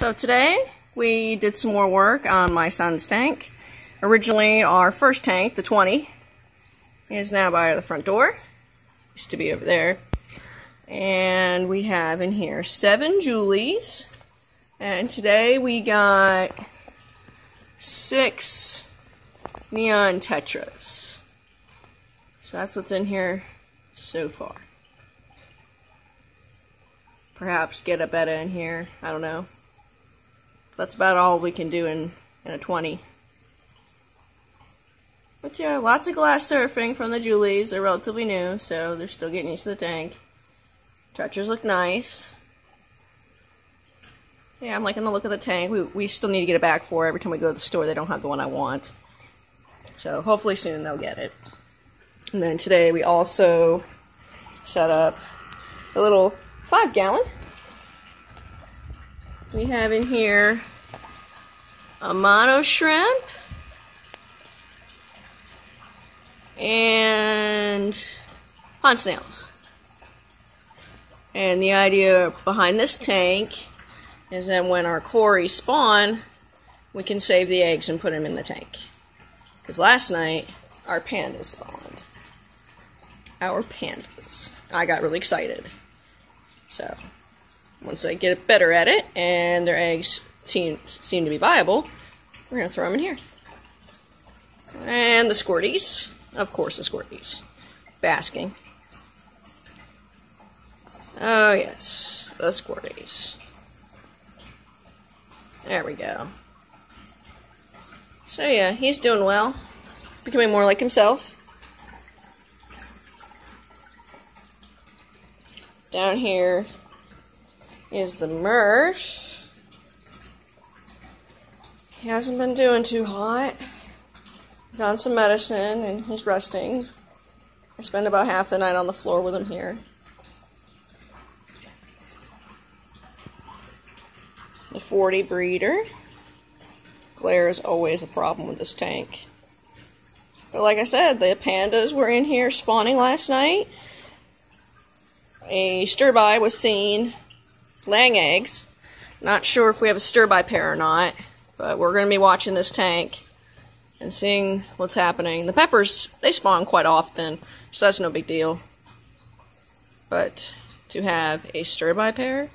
So today we did some more work on my son's tank. Originally our first tank, the 20, is now by the front door. Used to be over there. And we have in here seven Julies. And today we got six neon tetras. So that's what's in here so far. Perhaps get a betta in here. I don't know. That's about all we can do in, in a 20. But yeah, lots of glass surfing from the Julies. They're relatively new, so they're still getting used to the tank. Tetras look nice. Yeah, I'm liking the look of the tank. We, we still need to get it back for every time we go to the store. They don't have the one I want. So hopefully soon they'll get it. And then today we also set up a little five gallon we have in here Amano shrimp and pond snails. And the idea behind this tank is that when our cory spawn, we can save the eggs and put them in the tank. Because last night, our pandas spawned. Our pandas. I got really excited. So, once I get better at it and their eggs seem, seem to be viable, we're going to throw them in here. And the squirties. Of course, the squirties. Basking. Oh, yes. The squirties. There we go. So, yeah, he's doing well. Becoming more like himself. Down here, is the Murph. He hasn't been doing too hot. He's on some medicine and he's resting. I spend about half the night on the floor with him here. The 40 breeder. Glare is always a problem with this tank. But like I said, the pandas were in here spawning last night. A sterbai was seen laying eggs. Not sure if we have a sterbai pair or not, but we're going to be watching this tank and seeing what's happening. The peppers, they spawn quite often, so that's no big deal. But to have a sterbai pair,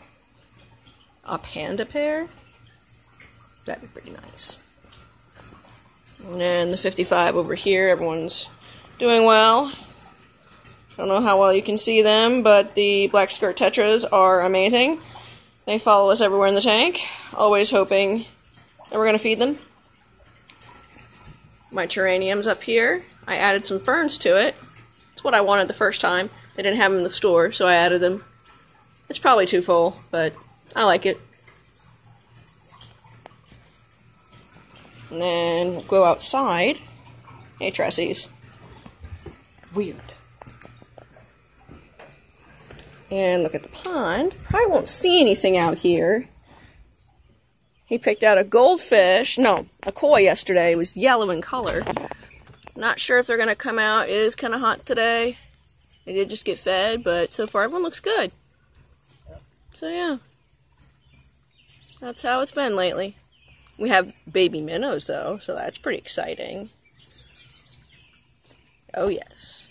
a panda pair, that'd be pretty nice. And then the 55 over here, everyone's doing well. I don't know how well you can see them, but the black skirt tetras are amazing. They follow us everywhere in the tank, always hoping that we're going to feed them. My geraniums up here, I added some ferns to it. It's what I wanted the first time. They didn't have them in the store, so I added them. It's probably too full, but I like it. And then go outside. Hey, Tressies. Weird and look at the pond. Probably won't see anything out here. He picked out a goldfish, no, a koi yesterday. It was yellow in color. Not sure if they're going to come out. It is kind of hot today. They did just get fed, but so far everyone looks good. So yeah, that's how it's been lately. We have baby minnows though, so that's pretty exciting. Oh yes.